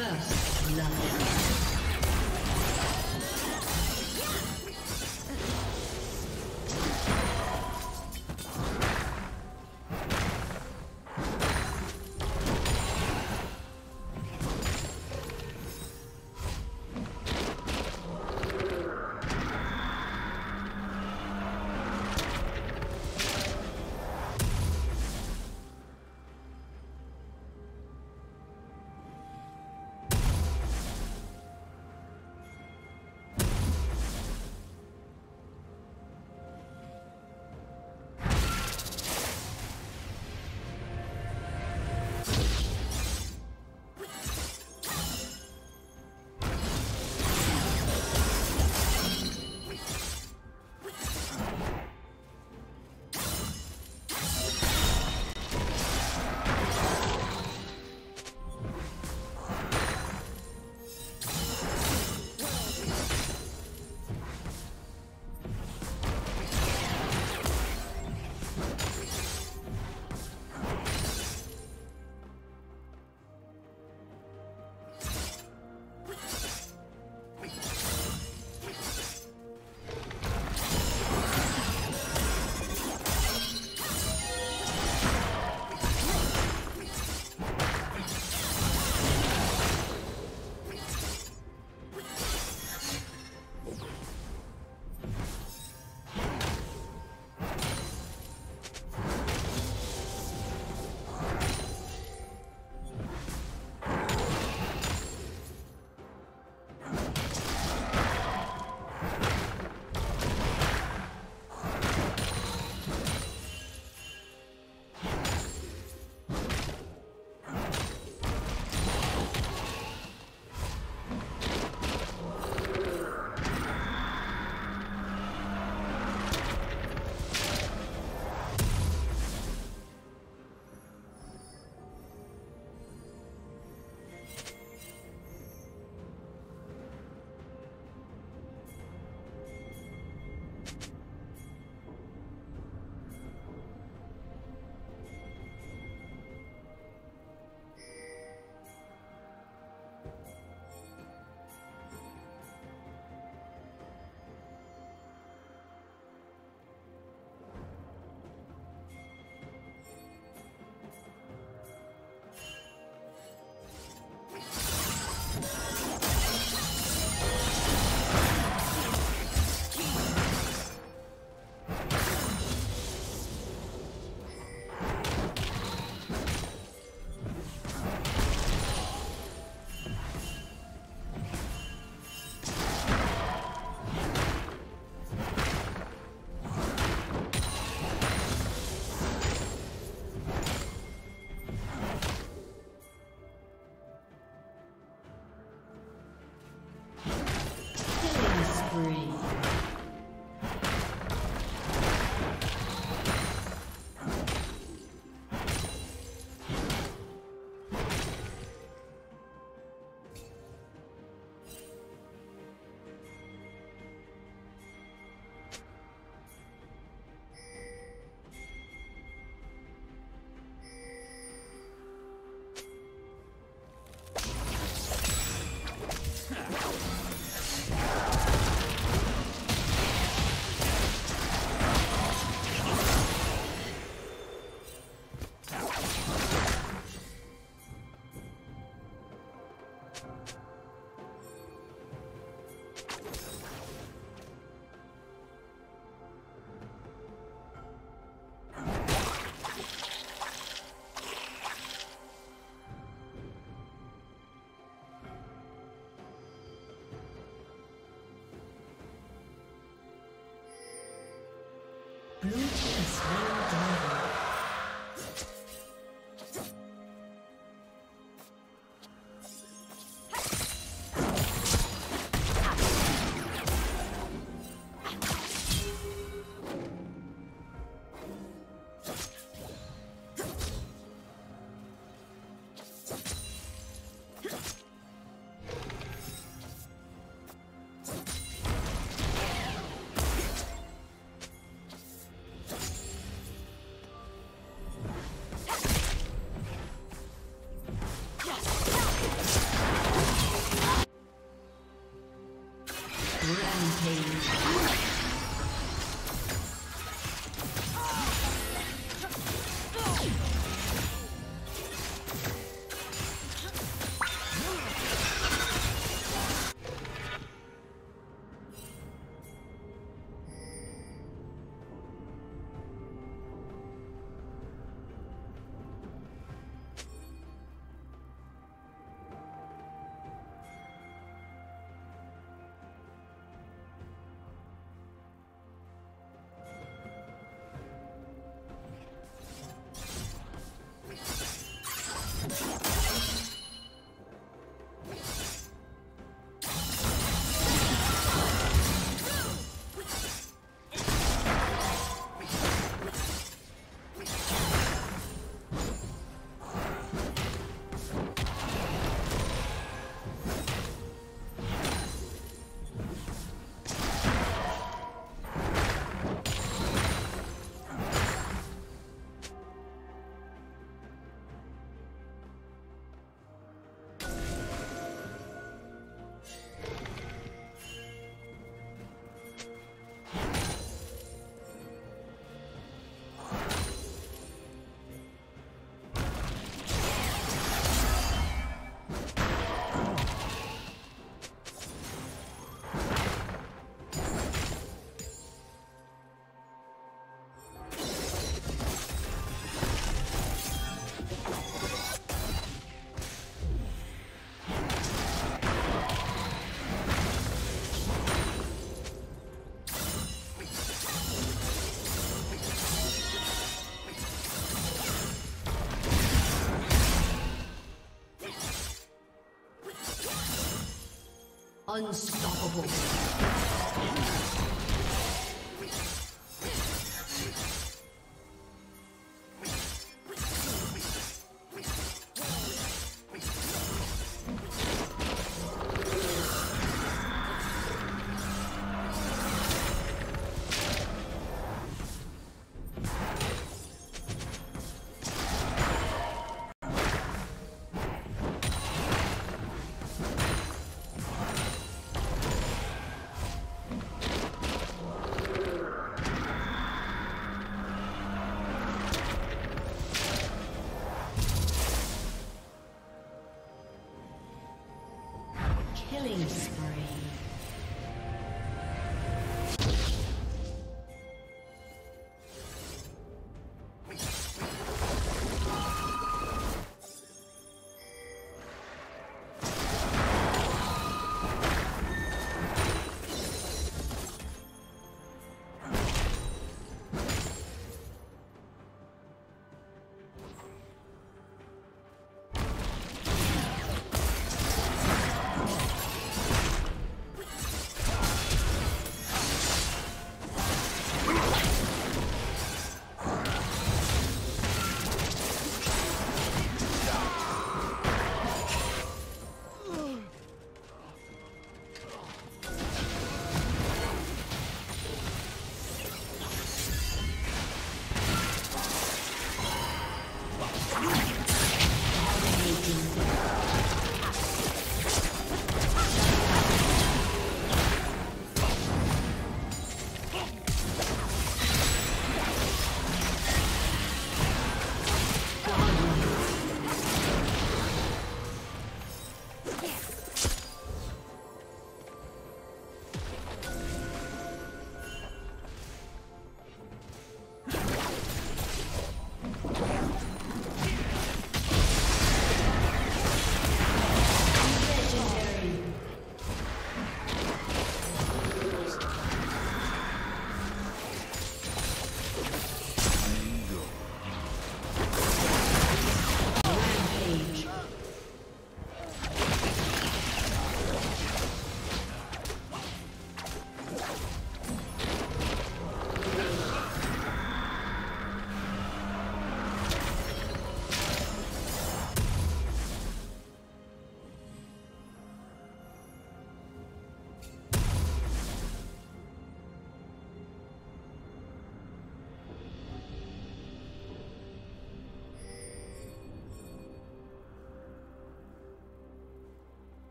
First blood. Blue Unstoppable.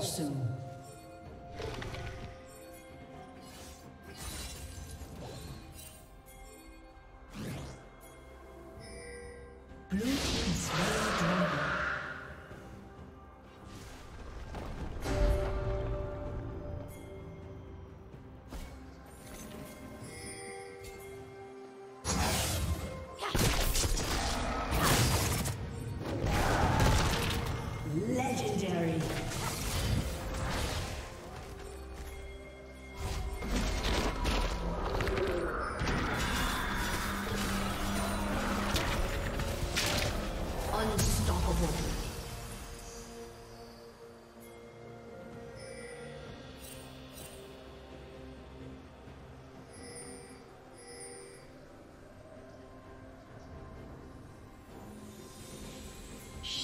Plating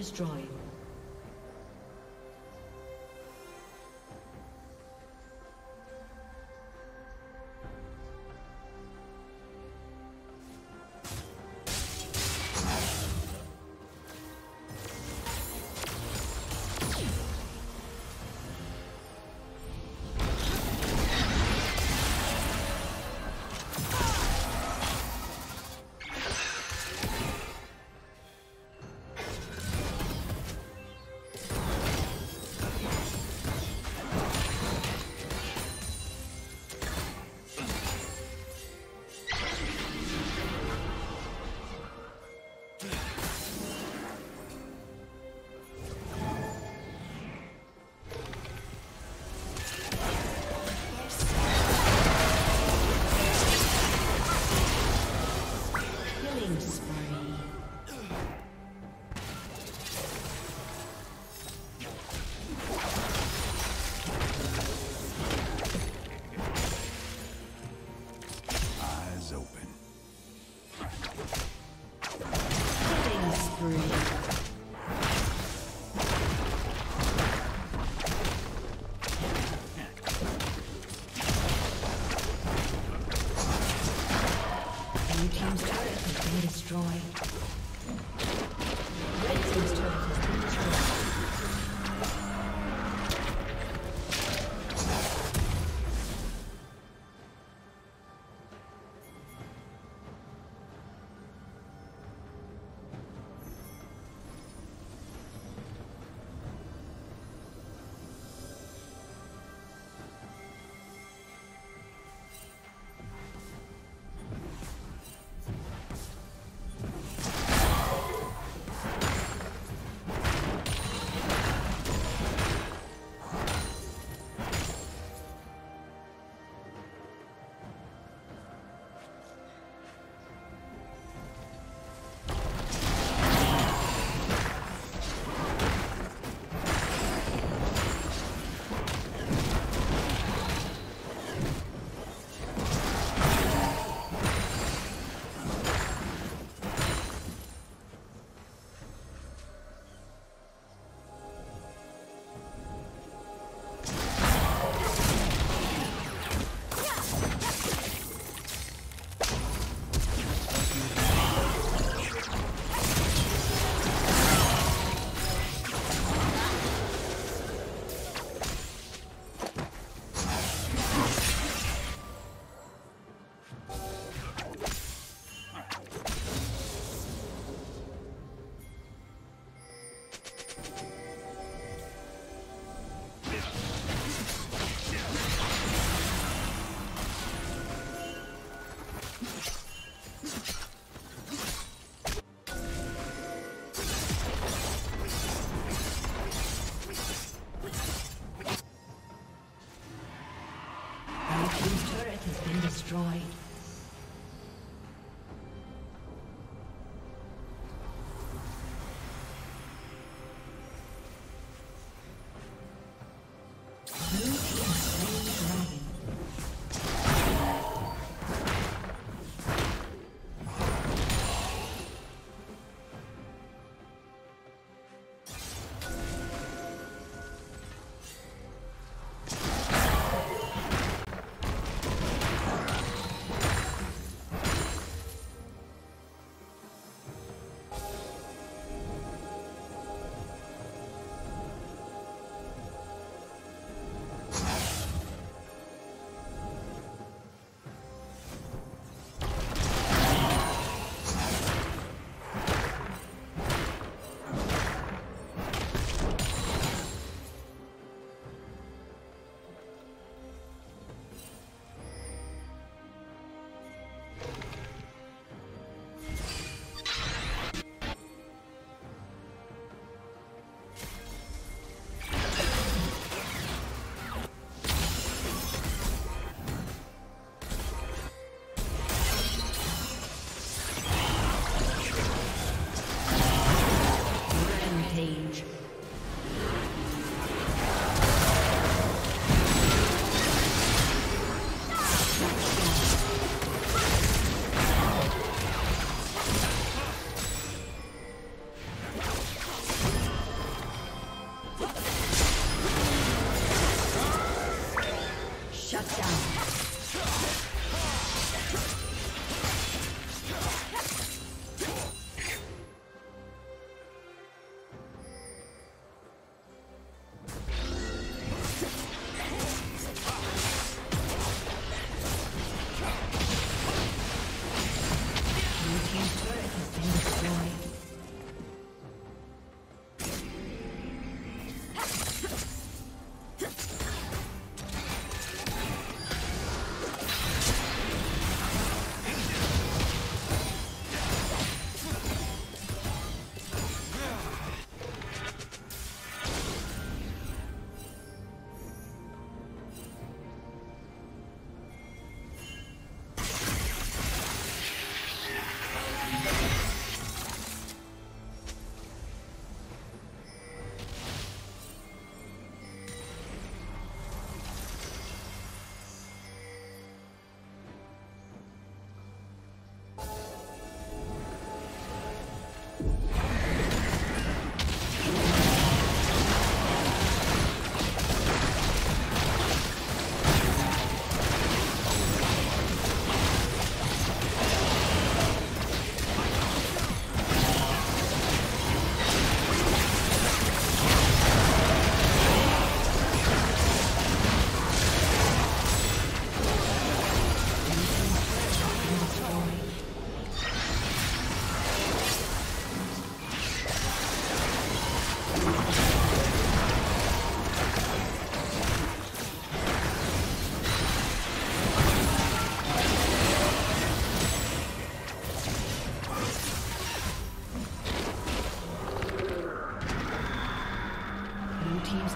destroyed. Ace.